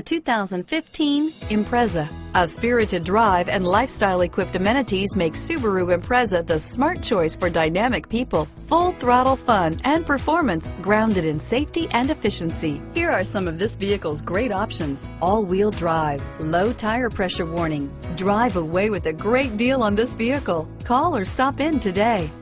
The 2015 Impreza. A spirited drive and lifestyle-equipped amenities make Subaru Impreza the smart choice for dynamic people. Full throttle fun and performance grounded in safety and efficiency. Here are some of this vehicle's great options. All-wheel drive, low tire pressure warning. Drive away with a great deal on this vehicle. Call or stop in today.